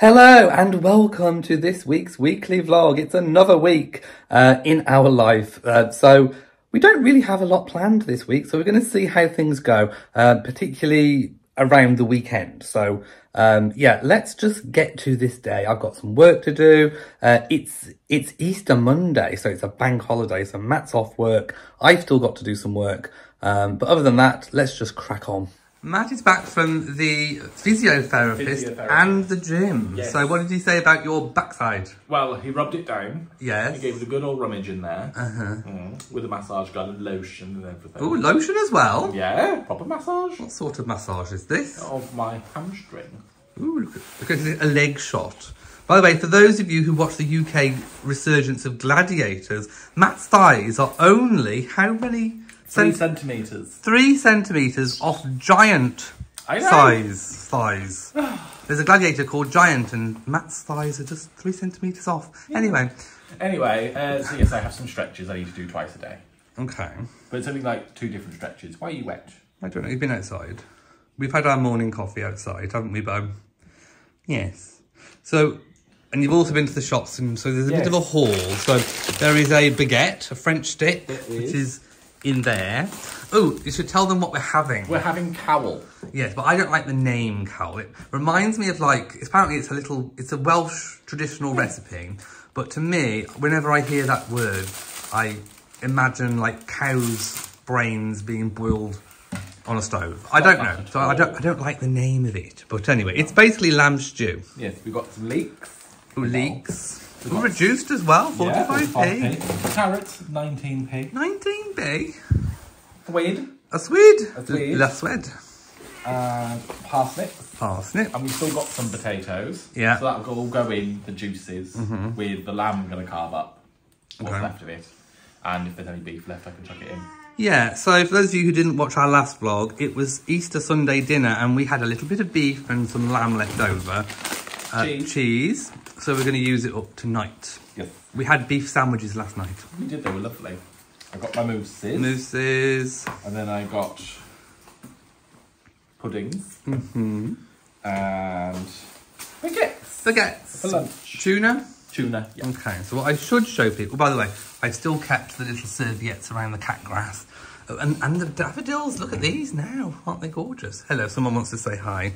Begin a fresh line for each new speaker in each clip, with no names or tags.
Hello and welcome to this week's weekly vlog. It's another week uh, in our life. Uh, so we don't really have a lot planned this week. So we're going to see how things go, uh, particularly around the weekend. So um, yeah, let's just get to this day. I've got some work to do. Uh, it's it's Easter Monday, so it's a bank holiday. So Matt's off work. I've still got to do some work. Um, but other than that, let's just crack on. Matt is back from the physiotherapist,
Physiotherapist.
and the gym.
Yes.
So what did he say about your backside?
Well, he rubbed it down.
Yes.
He gave it a good old rummage in there. Uh-huh. with a massage gun and lotion and everything.
Oh, lotion as well.
Yeah, proper massage
What sort of massage is this?
of my hamstring.
Ooh, look at, look at a leg shot. By the way, for those of you who watch the UK resurgence of gladiators, Matt's thighs are only how many?
Three
Cent-
centimetres.
three centimeters off giant size thighs. There's a gladiator called Giant, and Matt's thighs are just three centimeters off. Anyway,
Anyway, uh, so yes, I have some stretches I need to do twice a day.
okay.
But it's only like two different stretches. Why are you wet?
I don't know. You've been outside. We've had our morning coffee outside, haven't we, Bo? Yes. So, and you've also been to the shops, and so there's a
Yes.
bit of a haul. So there is a baguette, a French stick, which
is.
In there. Oh, you should tell them what we're having.
We're having cawl.
Yes, but I don't like the name cawl. It reminds me of like, apparently it's a little, it's a Welsh traditional recipe. But to me, whenever I hear that word, I imagine like cows' brains being boiled on a stove. I don't know. So I don't, I don't like the name of it. But anyway, it's basically lamb stew.
Yes, we've got some leeks.
Ooh, leeks. Reduced as well, 45p.
Yeah, Carrots, 19p.
19p.
Swede,
A Swede.
A Swede.
La Swede.
and parsnips.
Parsnip.
And we've still got some potatoes.
Yeah.
So that'll all go in the juices mm-hmm. with the lamb I'm going to carve up. What's
Okay.
left of it. And if there's any beef left, I can chuck it in.
Yeah, so for those of you who didn't watch our last vlog, it was Easter Sunday dinner and we had a little bit of beef and some lamb left over. Uh,
Cheese.
cheese. So we're going to use it up tonight.
Yes.
We had beef sandwiches last night.
We did, they were lovely. I got my mousses.
Mousses.
And then I got puddings.
Mm-hmm.
And baguettes.
Baguettes.
For lunch.
Tuna.
Tuna. Yeah.
Okay, so what I should show people, by the way, I've still kept the little serviettes around the cat grass. And, and the daffodils, look at these now. Aren't they gorgeous? Hello, someone wants to say hi.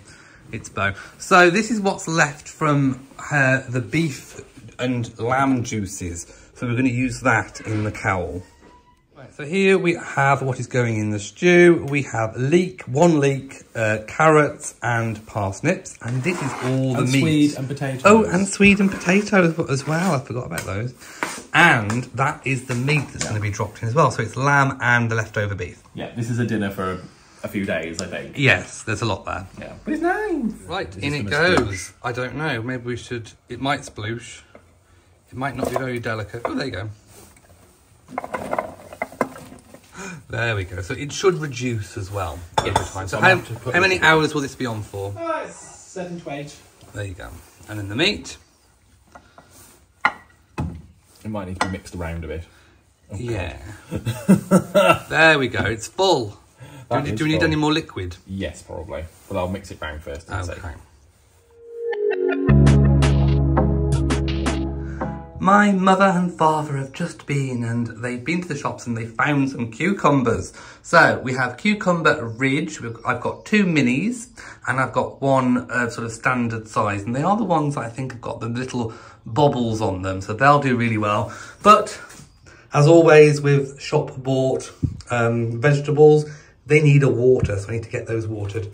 It's bone. So this is what's left from uh, the beef and lamb juices. So we're going to use that in the cawl. Right, so here we have what is going in the stew. We have leek, one leek, uh, carrots and parsnips. And this is all
And
the meat.
Swede and potatoes.
Oh, and sweet and potatoes as well. I forgot about those. And that is the meat that's going to be dropped in as well. So it's lamb and the leftover beef.
Yeah, this is a dinner for a few days, I think.
Yes, there's a lot there.
Yeah. But it's nice.
Right,
Is
in it
gonna
goes. I don't know. Maybe we should. It might sploosh. It might not be very delicate. Oh, there you go. There we go. So it should reduce as well over time.
so
So how,
gonna have to put
how many
it-
hours will this be on for?
Ah, it's seven to eight.
There you go. And then the meat.
It might need to be mixed around a bit.
Yeah. there we go. It's full. Do we, do we need any more liquid?
Yes, probably. But I'll mix it round first. and see.
Okay. My mother and father have just been and they've been to the shops and they found some cucumbers. So we have cucumber ridge, I've got two minis and I've got one uh, sort of standard size and they are the ones I think have got the little bobbles on them so they'll do really well. But as always with shop bought um, vegetables, they need a water so I need to get those watered.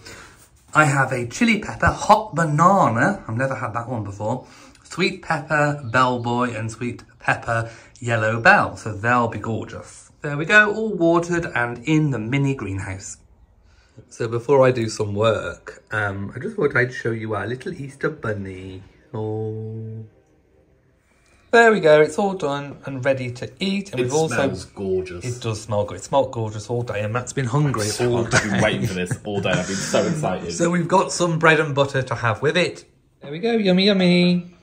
I have a chili pepper hot banana. I've never had that one before. Sweet pepper bellboy and sweet pepper yellow bell. So they'll be gorgeous. There we go, all watered and in the mini greenhouse. So before I do some work, um, I just thought I'd show you our little Easter bunny. Oh. There we go, it's all done and ready to eat. And
It
we've also
smells gorgeous.
it does smell good. It smelled gorgeous all day, and Matt's been hungry all
I've
day.
been waiting for this all day. I've been so excited.
So we've got some bread and butter to have with it. There we go, yummy, yummy.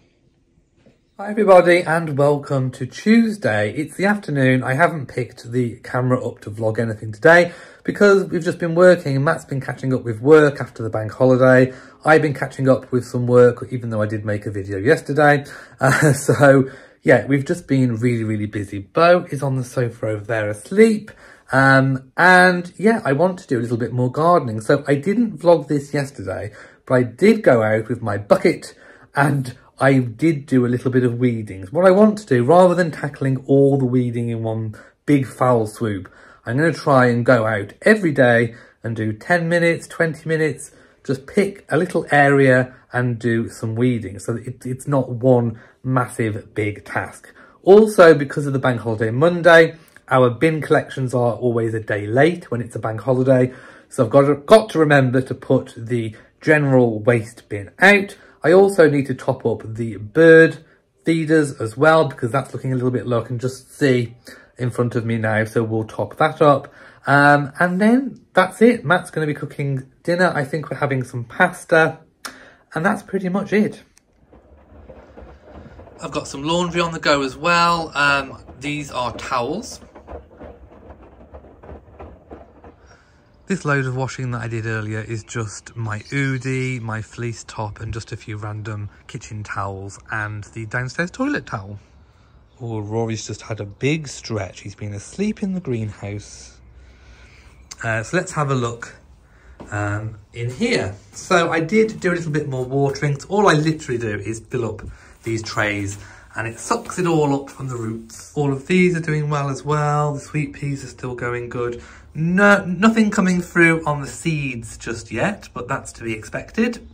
Hi everybody and welcome to Tuesday. It's the afternoon. I haven't picked the camera up to vlog anything today because we've just been working. Matt's been catching up with work after the bank holiday. I've been catching up with some work, even though I did make a video yesterday. Uh, so yeah, we've just been really, really busy. Bo is on the sofa over there asleep. Um, and yeah, I want to do a little bit more gardening. So I didn't vlog this yesterday, but I did go out with my bucket and I did do a little bit of weeding. What I want to do, rather than tackling all the weeding in one big foul swoop, I'm going to try and go out every day and do 10 minutes, 20 minutes, just pick a little area and do some weeding. So it, it's not one massive big task. Also, because of the bank holiday Monday, our bin collections are always a day late when it's a bank holiday. So I've got to, got to remember to put the general waste bin out. I also need to top up the bird feeders as well because that's looking a little bit low. I can just see in front of me now. So we'll top that up. Um, and then that's it. Matt's going to be cooking dinner. I think we're having some pasta. And that's pretty much it. I've got some laundry on the go as well. Um, these are towels. This load of washing that I did earlier is just my Oodie, my fleece top and just a few random kitchen towels and the downstairs toilet towel. Oh, Rory's just had a big stretch. He's been asleep in the greenhouse. Uh, so let's have a look um, in here. So I did do a little bit more watering. So all I literally do is fill up these trays and it sucks it all up from the roots. All of these are doing well as well. The sweet peas are still going good. No, nothing coming through on the seeds just yet, but that's to be expected.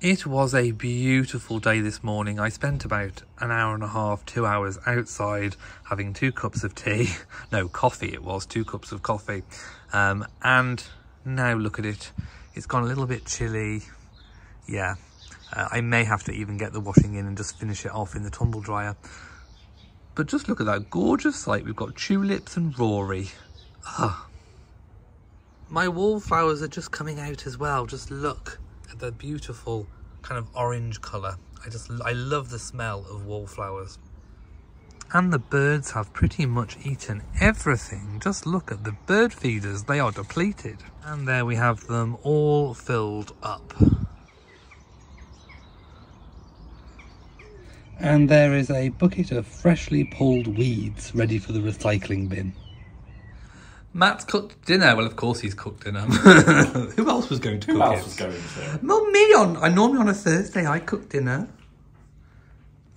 It was a beautiful day this morning. I spent about an hour and a half, two hours outside having two cups of tea. No, coffee it was, two cups of coffee. Um, and now look at it. It's gone a little bit chilly. Yeah, uh, I may have to even get the washing in and just finish it off in the tumble dryer. But just look at that gorgeous sight. We've got tulips and Rory. Ah. My wallflowers are just coming out as well. Just look at the beautiful kind of orange colour. I just, I love the smell of wallflowers. And the birds have pretty much eaten everything. Just look at the bird feeders, they are depleted. And there we have them all filled up. And there is a bucket of freshly pulled weeds ready for the recycling bin. Matt's cooked dinner. Well, of course he's cooked dinner. Who else was going to
Who
cook
else
it?
was going to?
Well, me on. I normally on a Thursday I cook dinner.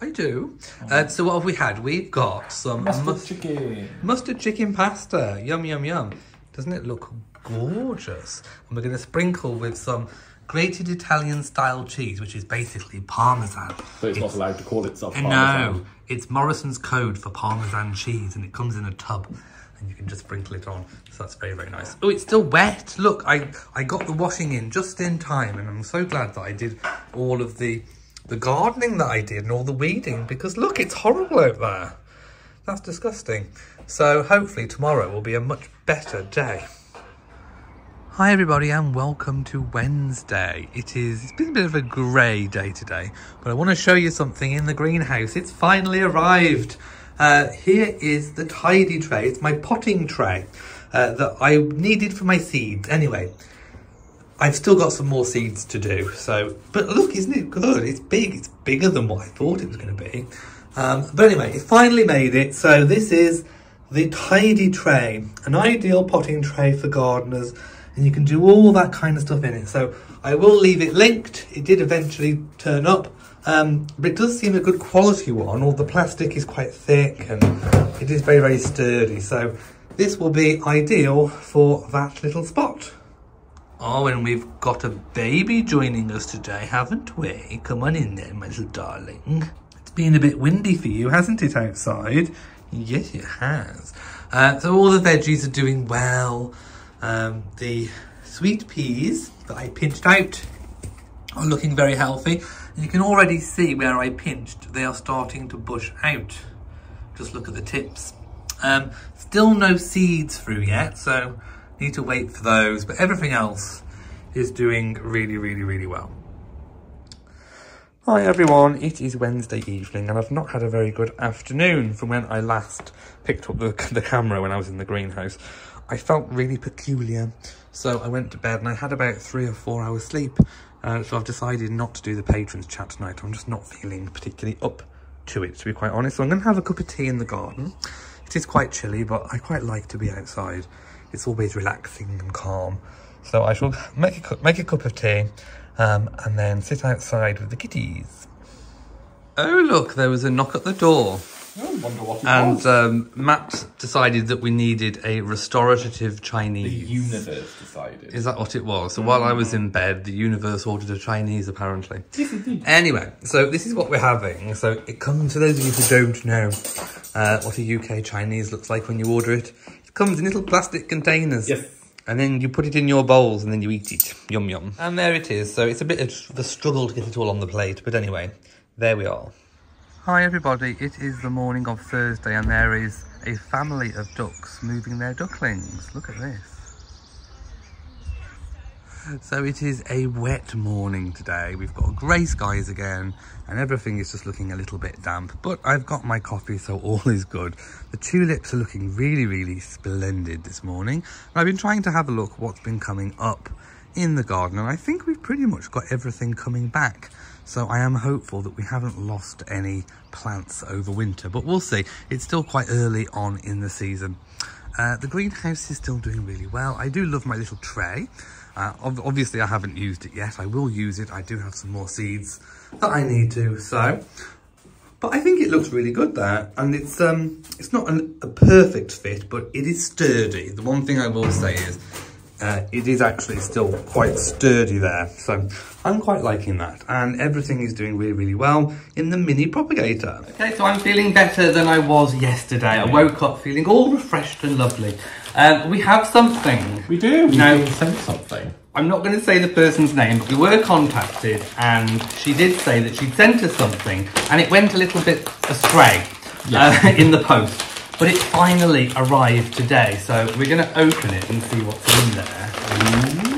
I do. Uh, so what have we had? We've got some
Mustard
mus-
chicken.
mustard chicken pasta. Yum yum yum. Doesn't it look gorgeous? And we're going to sprinkle with some grated Italian style cheese, which is basically parmesan.
So it's not allowed to call itself parmesan.
know. It's Morrison's code for Parmesan cheese and it comes in a tub and you can just sprinkle it on. So that's very, very nice. Oh, it's still wet. Look, I, I got the washing in just in time and I'm so glad that I did all of the, the gardening that I did and all the weeding because look, it's horrible out there. That's disgusting. So hopefully tomorrow will be a much better day. Hi everybody and welcome to Wednesday. It is, it's been a bit of a grey day today, but I want to show you something in the greenhouse. It's finally arrived. Uh, here is the tidy tray. It's my potting tray uh, that I needed for my seeds. Anyway, I've still got some more seeds to do. So, but look, isn't it good? It's big. It's bigger than what I thought it was going to be. Um, but anyway, it finally made it. So this is the tidy tray, an ideal potting tray for gardeners, and you can do all that kind of stuff in it. So I will leave it linked. It did eventually turn up, um, but it does seem a good quality one. All the plastic is quite thick and it is very, very sturdy. So this will be ideal for that little spot. Oh, and we've got a baby joining us today, haven't we? Come on in there, my little darling. It's been a bit windy for you, hasn't it, outside? Yes, it has. Uh, so all the veggies are doing well. Um, the sweet peas that I pinched out are looking very healthy. You can already see where I pinched, they are starting to bush out. Just look at the tips. Um, still no seeds through yet, so need to wait for those, but everything else is doing really, really, really well. Hi everyone, it is Wednesday evening and I've not had a very good afternoon from when I last picked up the, the camera when I was in the greenhouse. I felt really peculiar. So I went to bed and I had about three or four hours sleep. Uh, so I've decided not to do the patrons chat tonight. I'm just not feeling particularly up to it, to be quite honest. So I'm going to have a cup of tea in the garden. It is quite chilly, but I quite like to be outside. It's always relaxing and calm. So I shall make a, make a cup of tea um, and then sit outside with the kitties. Oh, look, there was a knock at the door.
I wonder what it
And
was.
um, Matt decided that we needed a restorative Chinese.
The universe decided.
Is that what it was? So while I was in bed, the universe ordered a Chinese, apparently.
Yes, it.
Anyway, so this is what we're having. So it comes, for those of you who don't know uh, what a UK Chinese looks like when you order it, it comes in little plastic containers.
Yes.
And then you put it in your bowls and then you eat it. Yum yum. And there it is. So it's a bit of a struggle to get it all on the plate. But anyway, there we are. Hi everybody, it is the morning of Thursday and there is a family of ducks moving their ducklings. Look at this. So it is a wet morning today. We've got grey skies again and everything is just looking a little bit damp. But I've got my coffee so all is good. The tulips are looking really, really splendid this morning. And I've been trying to have a look what's been coming up in the garden and I think we've pretty much got everything coming back. So I am hopeful that we haven't lost any plants over winter, but we'll see. It's still quite early on in the season. Uh, the greenhouse is still doing really well. I do love my little tray. Uh, ob- obviously, I haven't used it yet. I will use it. I do have some more seeds that I need to so... But I think it looks really good there. And it's um, it's not an, a perfect fit, but it is sturdy. The one thing I will say is uh, it is actually still quite sturdy there. So I'm quite liking that. And everything is doing really, really well in the mini propagator. Okay, so I'm feeling better than I was yesterday. I woke up feeling all refreshed and lovely. Um, we have something.
We do. We
No.
no. sent something.
I'm not going to say the person's name, but we were contacted and she did say that she'd sent us something and it went a little bit astray
Yeah.
uh, in the post. But it finally arrived today, so we're going to open it and see what's in there.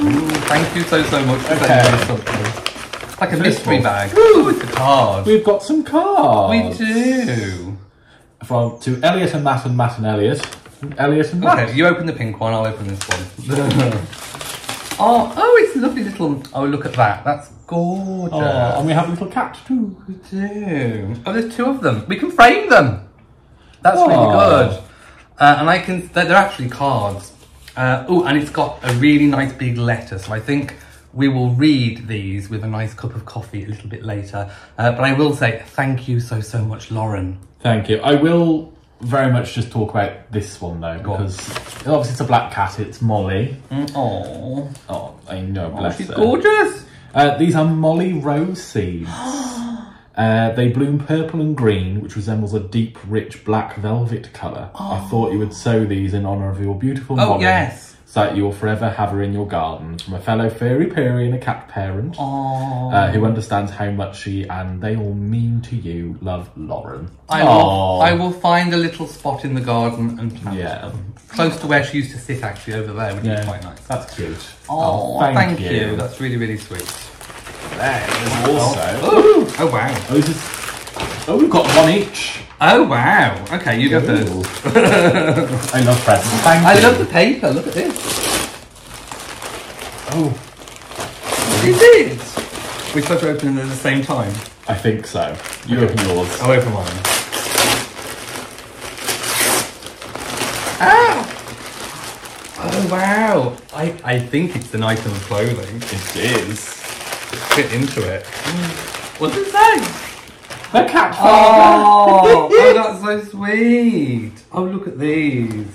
Ooh, thank you so, so much for
Okay.
sending us something. It's like a mystery bag. Ooh, it's a card.
We've got some cards.
We
cards.
do.
From to Elliot and Matt and Matt and Elliot. Elliot and Matt.
Okay, you open the pink one, I'll open this one. oh, oh, it's a lovely little. Oh, look at that. That's gorgeous.
Oh, and we have a little cat too.
We do. Oh, there's two of them. We can frame them. That's really good. Uh, and I can. They're, they're actually cards. Uh, oh, and it's got a really nice big letter. So I think we will read these with a nice cup of coffee a little bit later. Uh, but I will say thank you so so much, Lauren.
Thank you. I will very much just talk about this one though,
Go on.
because obviously it's a black cat. It's Molly.
Oh,
Oh, I know, bless
she's
her.
gorgeous.
Uh, these are Molly rose seeds. Uh, they bloom purple and green, which resembles a deep, rich black velvet colour. I thought you would sow these in honour of your beautiful
Oh,
Molly.
yes.
So that you will forever have her in your garden. From a fellow fairy peri and a cat parent.
Oh,
Uh, who understands how much she and they all mean to you. Love, Lauren.
I will, I will find a little spot in the garden and plant
Yeah.
them. Close to where she used to sit, actually, over there, which
Yeah,
is quite nice.
That's cute.
Oh, thank, you. That's really, really sweet.
There's also.
Oh, oh wow.
Oh, this is. Oh, we've got one each.
Oh wow. Okay, you go first.
Ooh. I love presents. Thank
I
you.
love the paper. Look at this.
Oh,
Is it? We're supposed to open them at the same time.
I think so. You open yours.
I'll open mine. Ah! Oh wow. I, I think it's an item of clothing.
It is.
Fit into it. What's it say?
The cat.
Oh, oh, that's so sweet. Oh, look at these.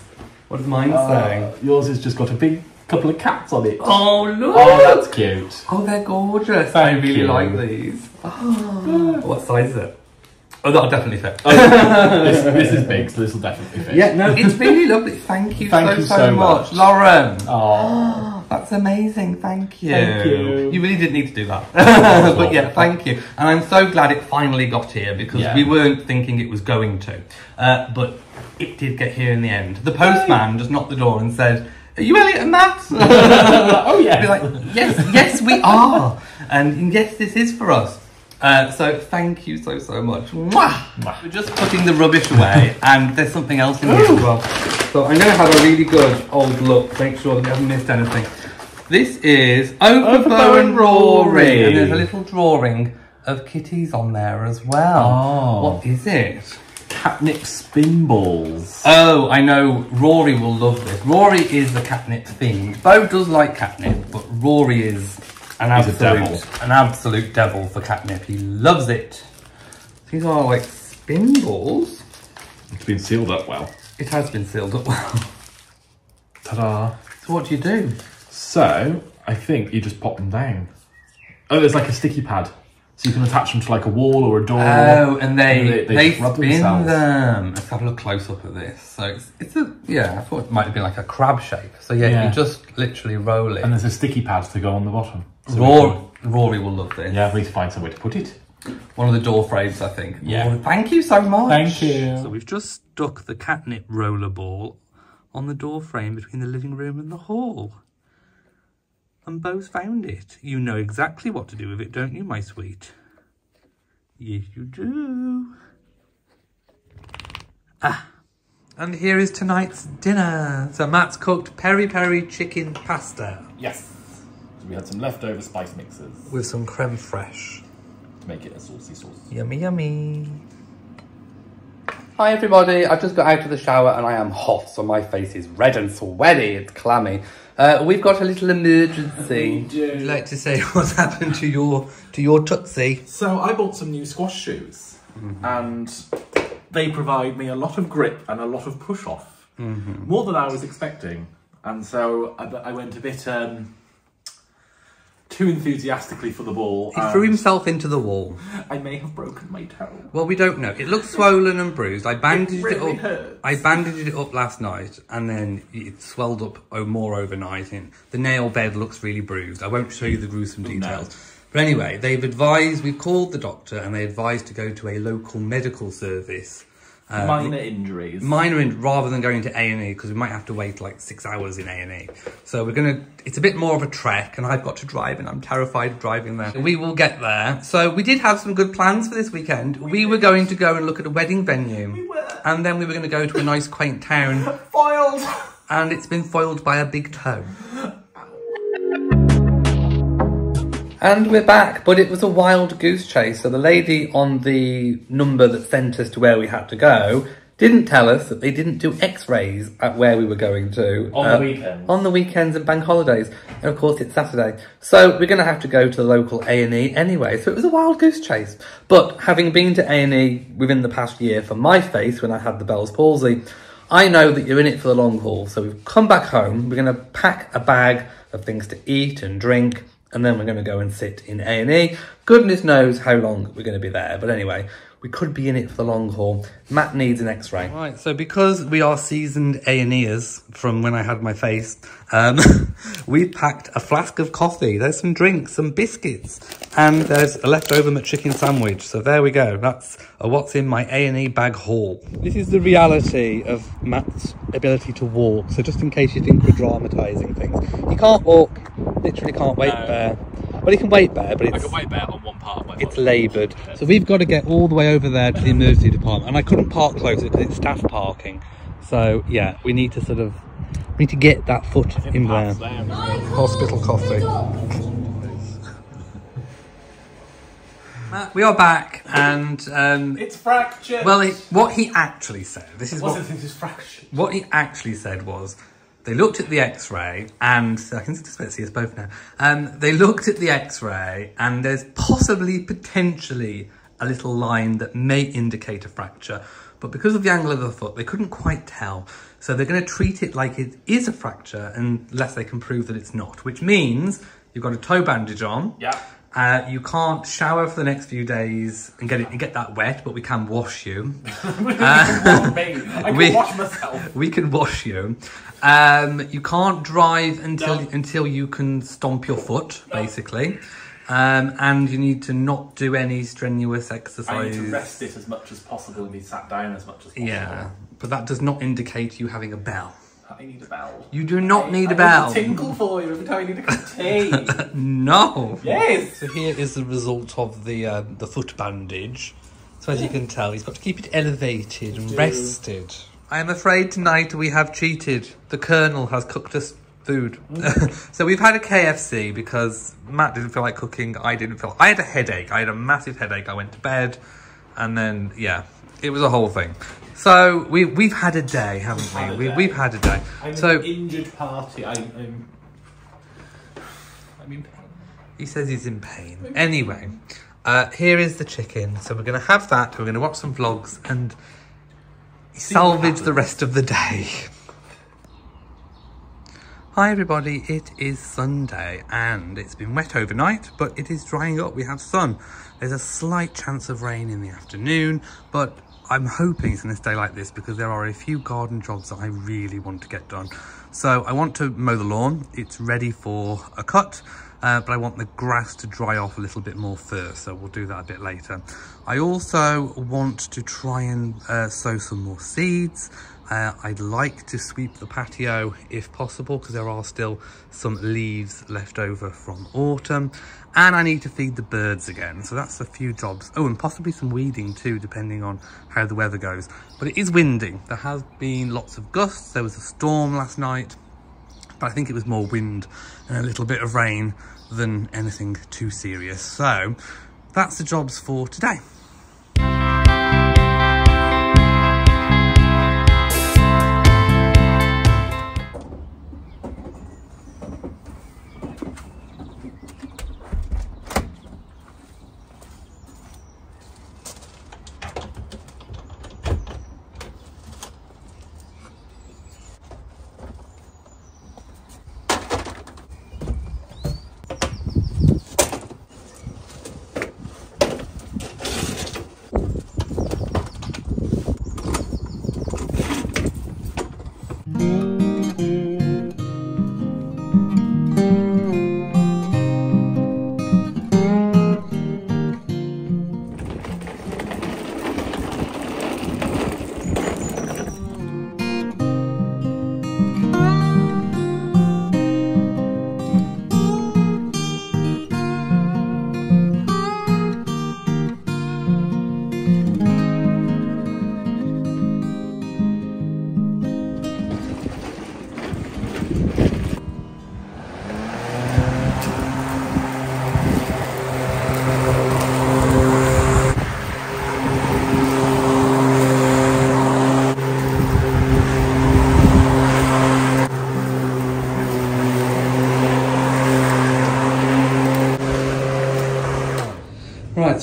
What does mine say?
Uh, yours has just got a big couple of cats on it.
Oh, look.
Oh, that's cute.
Oh, they're gorgeous. I
Thank
really
you.
like these. Oh. what size is it? Oh, that'll definitely fit.
this, this is big, so this will definitely fit.
Yeah, no, it's really lovely. Thank you
Thank
so,
you
so,
so
much.
much.
Lauren.
Oh,
That's amazing. Thank you.
Thank you.
You really did need to do that. but yeah, thank you. And I'm so glad it finally got here because
Yeah.
we weren't thinking it was going to. Uh, but it did get here in the end. The postman just knocked the door and said, Are you Elliot and Matt?
oh
I'd
yeah.
be like, yes, yes, we are. And yes, this is for us. Uh, so thank you so, so much. Mwah! We're just putting the rubbish away and there's something else in here as well. So I'm going to have a really good old look, make sure that we haven't missed anything. This is Overbow and Rory. And there's a little drawing of kitties on there as well.
Oh.
What is it?
Catnip spin balls.
Oh, I know. Rory will love this. Rory is the catnip fiend. Bo does like catnip, but Rory is an
He's
absolute,
devil.
an absolute devil for catnip. He loves it. These are like spin balls.
It's been sealed up well.
It has been sealed up well.
Ta-da.
So what do you do?
So, I think you just pop them down. Oh, there's like a sticky pad. So you can attach them to like a wall or a door.
Oh, and they
And
they,
they- they rub
spin
themselves.
them. Let's have a look close up at this. So it's, it's a yeah. I thought it might have been like a crab shape. So yeah,
Yeah.
you just literally roll it.
And there's a sticky pad to go on the bottom. So
Rory, Rory will love this.
yeah, we need to find somewhere to put it.
One of the door frames, I think.
Yeah.
Oh, thank you so much.
Thank you.
So we've just stuck the catnip roller ball on the door frame between the living room and the hall. And Bo's found it. You know exactly what to do with it, don't you, my sweet? Yes, you do. Ah. And here is tonight's dinner. So Matt's cooked peri peri chicken pasta
Yes. So we had some leftover spice mixes
with some creme fraiche.
to make it a saucy sauce.
Yummy, yummy. Hi everybody, I've just got out of the shower and I am hot, so my face is red and sweaty, it's clammy. Uh, we've got a little emergency. Would you like to say what's happened to your to your tootsie?
So I bought some new squash shoes, and they provide me a lot of grip and a lot of push off, more than I was expecting. And so I, I went a bit um, too enthusiastically for the ball.
He threw himself into the wall.
I may have broken my toe.
Well, we don't know. It looks swollen and bruised. I bandaged it,
really
up.
hurts.
I bandaged it up last night, and then it swelled up oh, more overnight. And the nail bed looks really bruised. I won't show you the gruesome oh, details. But anyway, they've advised. We've called the doctor, and they advised to go to a local medical service. Uh,
Minor injuries.
minor in, rather than going to A&E because we might have to wait like six hours in A&E. So we're going to, it's a bit more of a trek and I've got to drive and I'm terrified of driving there. We will get there. So we did have some good plans for this weekend. We, were going to go and look at a wedding venue. And then we were going to go to a nice quaint town
Foiled!
and it's been foiled by a big toe. And we're back, but it was a wild goose chase. So the lady on the number that sent us to where we had to go didn't tell us that they didn't do x-rays at where we were going to.
On
uh,
the weekends.
On the weekends and bank holidays. And of course it's Saturday. So we're going to have to go to the local A&E anyway. So it was a wild goose chase. But having been to A&E within the past year for my face when I had the Bell's palsy, I know that you're in it for the long haul. So we've come back home. We're going to pack a bag of things to eat and drink, and then we're going to go and sit in A and E. Goodness knows how long we're going to be there. But anyway, we could be in it for the long haul. Matt needs an X-ray. Right. So because we are seasoned A and Eers from when I had my face, um, we packed a flask of coffee. There's some drinks, some biscuits, and there's a leftover McChicken sandwich. So there we go. That's a what's in my A and E bag haul. This is the reality of Matt's ability to walk. So just in case you think we're dramatising things, he can't walk. Literally can't weight
No.
bear. Well, he can weight bear, but it's
wait there on one part of my
it's laboured. So we've got to get all the way over there to the emergency department, and I couldn't park closer because it's staff parking. So yeah, we need to sort of we need to get that foot in there. Hospital coffee. Matt, we are back, and um,
It's fractured!
well, he, what he actually said. This is what
think
what he actually said was they looked at the x-ray and I can just see us both now. Um, they looked at the x-ray and there's possibly potentially a little line that may indicate a fracture, but because of the angle of the foot, they couldn't quite tell. So they're going to treat it like it is a fracture unless they can prove that it's not, which means you've got a toe bandage on.
Yeah.
Uh, you can't shower for the next few days and get it and get that wet, but we can wash you.
I can
We-
wash myself.
We can wash you. Um, you can't drive until
No.
until you can stomp your foot, basically. Um, and you need to not do any strenuous exercise.
I need to rest it as much as possible and be sat down as much as possible.
Yeah, but that does not indicate you having a bell.
I need a bell.
You do not need a
I
bell.
Need a tinkle for you every time you need a cup of tea.
No.
yes.
So here is the result of the uh, the foot bandage. So as you can tell, he's got to keep it elevated and
do.
rested. I am afraid tonight we have cheated. The Colonel has cooked us food. so we've had a KFC because Matt didn't feel like cooking. I didn't feel. I had a headache. I had a massive headache. I went to bed, and then yeah, it was a whole thing. So we we've had a day, haven't
had a
we? we
day.
we've had a day.
I'm
so
an injured party. I, I'm. I'm in pain.
He says he's in pain. Anyway, uh, here is the chicken. So we're going to have that. We're going to watch some vlogs and salvage the rest of the day. Hi everybody, it is Sunday and it's been wet overnight, but it is drying up. We have sun. There's a slight chance of rain in the afternoon, but I'm hoping it's to stay like this because there are a few garden jobs that I really want to get done. So I want to mow the lawn. It's ready for a cut, uh, but I want the grass to dry off a little bit more first. So we'll do that a bit later. I also want to try and uh, sow some more seeds. Uh, I'd like to sweep the patio if possible because there are still some leaves left over from autumn and I need to feed the birds again so that's a few jobs oh and possibly some weeding too depending on how the weather goes but it is windy there has been lots of gusts there was a storm last night but I think it was more wind and a little bit of rain than anything too serious. So that's the jobs for today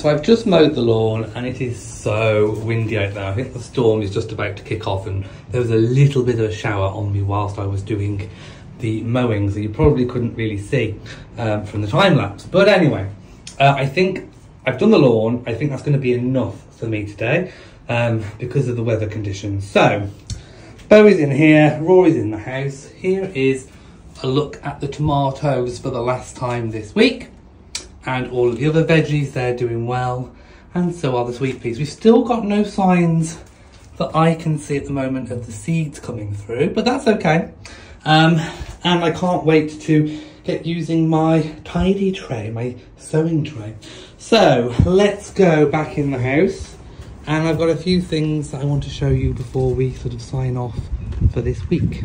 so I've just mowed the lawn and it is so windy out there. I think the storm is just about to kick off and there was a little bit of a shower on me whilst I was doing the mowing, so you probably couldn't really see um, from the time lapse. But anyway, uh, I think I've done the lawn. I think that's going to be enough for me today um, because of the weather conditions. So, Bo is in here, Rory's in the house. Here is a look at the tomatoes for the last time this week and all of the other veggies they're doing well. And so are the sweet peas. We've still got no signs that i can see at the moment of the seeds coming through but that's okay. Um, and i can't wait to get using my tidy tray my sewing tray. So let's go back in the house. And i've got a few things that i want to show you before we sort of sign off for this week.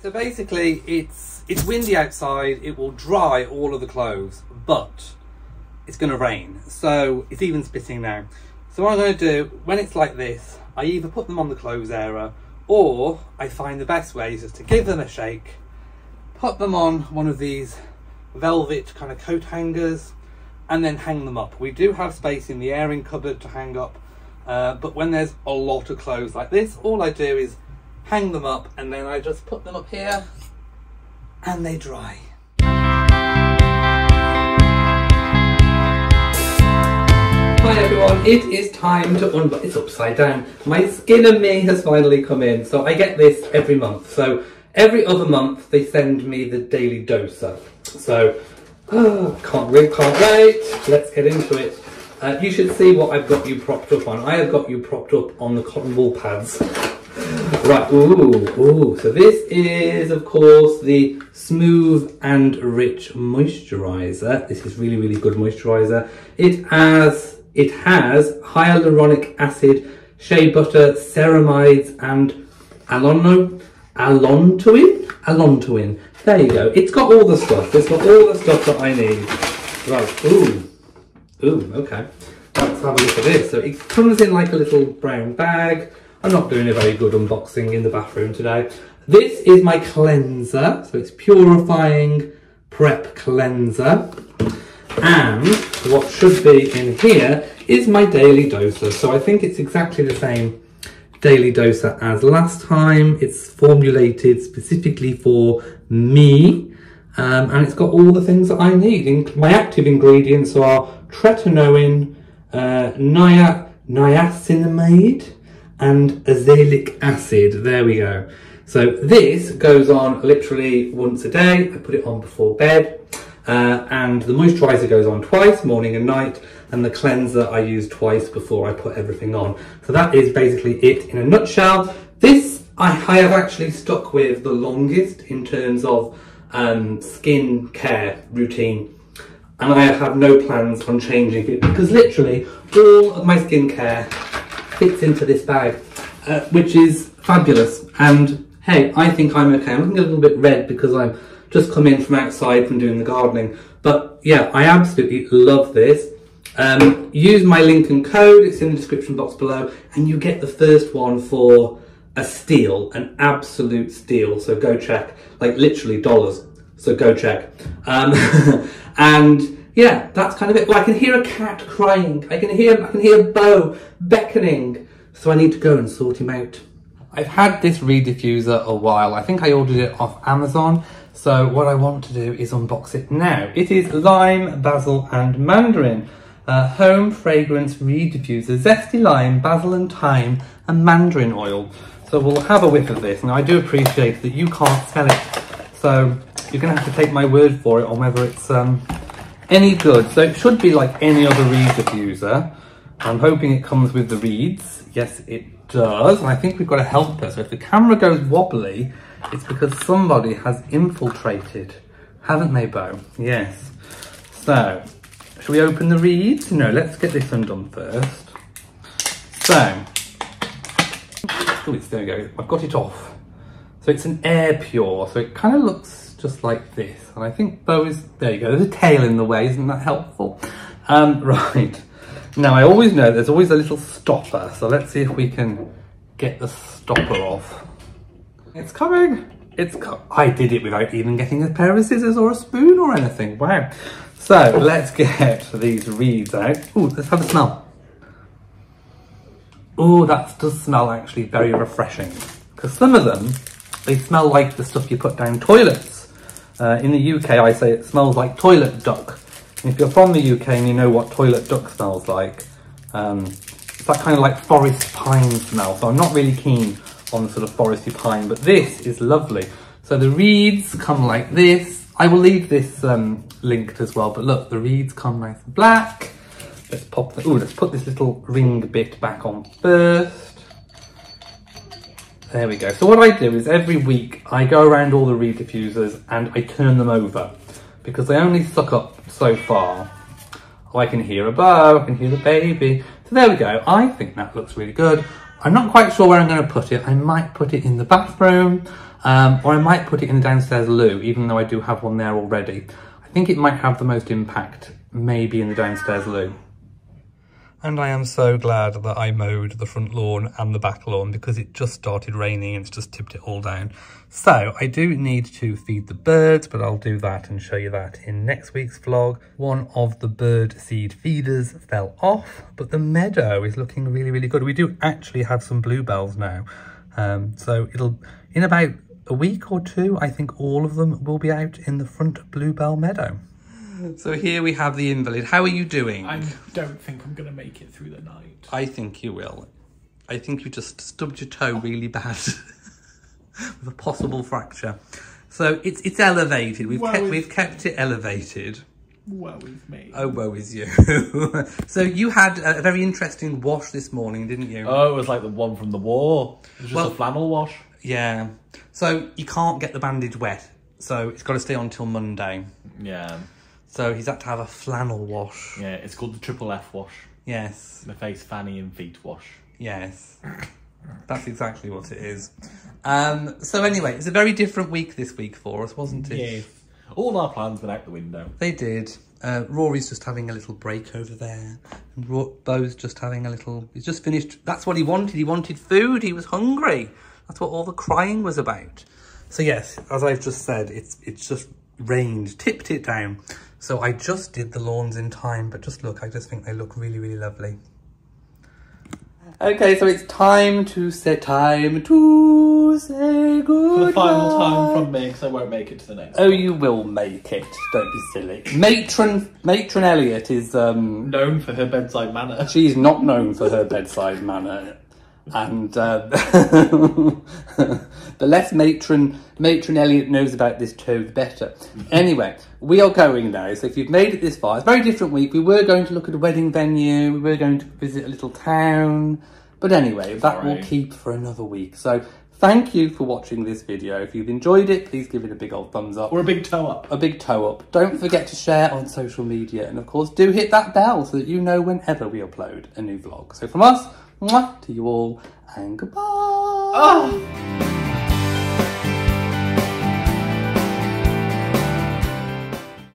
So basically, it's it's windy outside. It will dry all of the clothes, but it's going to rain. So it's even spitting now. So what I'm going to do when it's like this, I either put them on the clothes area, or I find the best way is just to give them a shake, put them on one of these velvet kind of coat hangers, and then hang them up. We do have space in the airing cupboard to hang up, uh, but when there's a lot of clothes like this, all I do is hang them up and then I just put them up here and they dry. Hi everyone, it is time to unbox. It's upside down. My skin and me has finally come in. So I get this every month. So every other month they send me the daily doser. So oh, can't wait, can't wait. Let's get into it. Uh, you should see what I've got you propped up on. I have got you propped up on the cotton wool pads. Right, ooh, ooh. So this is, of course, the Smooth and Rich Moisturiser. This is really, really good moisturiser. It has, it has hyaluronic acid, shea butter, ceramides, and alono, alontoin? Alontoin. There you go. It's got all the stuff. It's got all the stuff that I need. Right, ooh. Ooh, okay. Let's have a look at this. So it comes in like a little brown bag. I'm not doing a very good unboxing in the bathroom today. This is my cleanser. So it's purifying prep cleanser. And what should be in here is my daily doser. So I think it's exactly the same daily doser as last time. It's formulated specifically for me. Um, and it's got all the things that I need. My active ingredients are tretinoin, uh, niacinamide, and azelaic acid. There we go. So this goes on literally once a day. I put it on before bed. Uh, and the moisturizer goes on twice, morning and night, and the cleanser I use twice before I put everything on. So that is basically it in a nutshell. This I, I have actually stuck with the longest in terms of um, skin care routine and I have no plans on changing it because literally all of my skincare fits into this bag, uh, which is fabulous. And hey, I think I'm okay. I'm looking a little bit red because I've just come in from outside from doing the gardening. But yeah, I absolutely love this. Um, use my link and code, it's in the description box below, and you get the first one for a steal, an absolute steal. So go check, like literally dollars. So go check. Um, and yeah, that's kind of it. Well, I can hear a cat crying. I can hear I can hear Bo beckoning. So I need to go and sort him out. I've had this reed diffuser a while. I think I ordered it off Amazon. So what I want to do is unbox it now. It is lime, basil and mandarin. Uh, home fragrance reed diffuser, zesty lime, basil and thyme and mandarin oil. So we'll have a whiff of this. Now I do appreciate that you can't smell it. So you're going to have to take my word for it on whether it's um, any good. So it should be like any other reed diffuser. I'm hoping it comes with the reeds. Yes, it does. And I think we've got a helper. So if the camera goes wobbly, it's because somebody has infiltrated. Haven't they, Bo? Yes. So, shall we open the reeds? No, let's get this undone first. So, oh, it's, there we go. I've got it off. So it's an Airpure. So it kind of looks just like this. And I think is, there you go, there's a tail in the way, isn't that helpful? Um, right, now I always know there's always a little stopper, so let's see if we can get the stopper off. It's coming, it's co I did it without even getting a pair of scissors or a spoon or anything, wow. So let's get these reeds out. Ooh, let's have a smell. Oh, that does smell actually very refreshing. Because some of them, they smell like the stuff you put down toilets. Uh, in the UK, I say it smells like toilet duck. And if you're from the UK and you know what toilet duck smells like, um, it's that kind of like forest pine smell. So I'm not really keen on the sort of foresty pine, but this is lovely. So the reeds come like this. I will leave this um, linked as well, but look, the reeds come nice and black. Let's pop the, ooh, let's put this little ring bit back on first. There we go. So what I do is every week I go around all the reed diffusers and I turn them over because they only suck up so far. Oh, I can hear a bow, I can hear the baby. So there we go. I think that looks really good. I'm not quite sure where I'm going to put it. I might put it in the bathroom um, or I might put it in the downstairs loo, even though I do have one there already. I think it might have the most impact maybe in the downstairs loo. And I am so glad that I mowed the front lawn and the back lawn because it just started raining and it's just tipped it all down. So I do need to feed the birds, but I'll do that and show you that in next week's vlog. One of the bird seed feeders fell off, but the meadow is looking really, really good. We do actually have some bluebells now. Um, so it'll, in about a week or two, I think all of them will be out in the front bluebell meadow. So here we have the invalid. How are you doing?
I don't think I'm going to make it through the night.
I think you will. I think you just stubbed your toe really bad with a possible fracture. So it's it's elevated. We've
Well,
kept
we've-
we've kept it elevated.
Woe is me.
Oh, woe is you. so you had a very interesting wash this morning, didn't you?
Oh, it was like the one from the war. It was just
Well-
a flannel wash.
Yeah. So you can't get the bandage wet, so it's got to stay on till Monday.
Yeah.
So he's had to have a flannel wash.
Yeah, it's called the triple F wash.
Yes,
The face, fanny, and feet wash.
yes. That's exactly what it is. Um, so anyway, it's a very different week this week for us, wasn't it? Yes.
All our plans went out the window.
They did. Uh, Rory's just having a little break over there. And Ro- Bo's just having a little... He's just finished... That's what he wanted. He wanted food. He was hungry. That's what all the crying was about. So yes, as I've just said, it's it's just rained, tipped it down. So I just did the lawns in time, but just look, I just think they look really, really lovely. Okay, so it's time to say time to say
For the final time from me, because I won't make it to the next.
Oh, you will make it. Don't be silly. Matron Matron Elliot is um
Known for her bedside manner.
she's not known for her bedside manner, and uh, the less matron Matron Elliot knows about this too, the better. Anyway, we are going now. So if you've made it this far, it's a very different week. We were going to look at a wedding venue. We were going to visit a little town, but anyway, that will keep for another week. So. Thank you for watching this video. If you've enjoyed it, please give it a big old thumbs up
Or a big toe up.
a big toe up. Don't forget to share on social media, and of course, do hit that bell so that you know whenever we upload a new vlog. So from us, mwah, to you all, and goodbye.
Oh!